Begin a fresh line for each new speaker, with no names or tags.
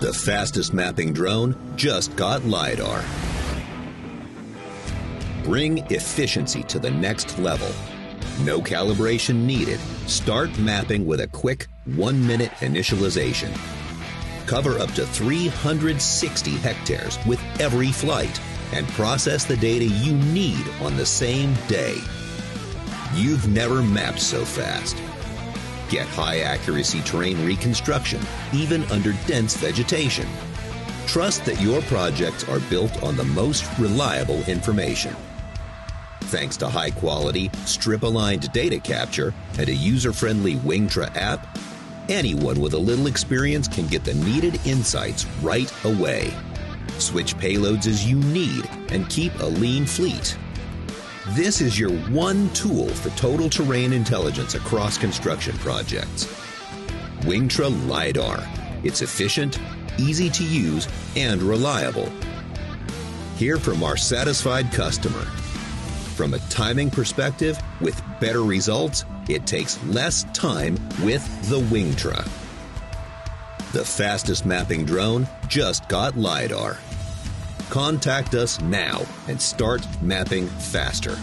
The fastest mapping drone just got LiDAR. Bring efficiency to the next level. No calibration needed. Start mapping with a quick one minute initialization. Cover up to 360 hectares with every flight and process the data you need on the same day. You've never mapped so fast. Get high accuracy terrain reconstruction, even under dense vegetation. Trust that your projects are built on the most reliable information. Thanks to high quality, strip aligned data capture and a user friendly Wingtra app, anyone with a little experience can get the needed insights right away. Switch payloads as you need and keep a lean fleet. This is your one tool for total terrain intelligence across construction projects. Wingtra LiDAR. It's efficient, easy to use, and reliable. Hear from our satisfied customer. From a timing perspective, with better results, it takes less time with the Wingtra. The fastest mapping drone just got LiDAR. Contact us now and start mapping faster.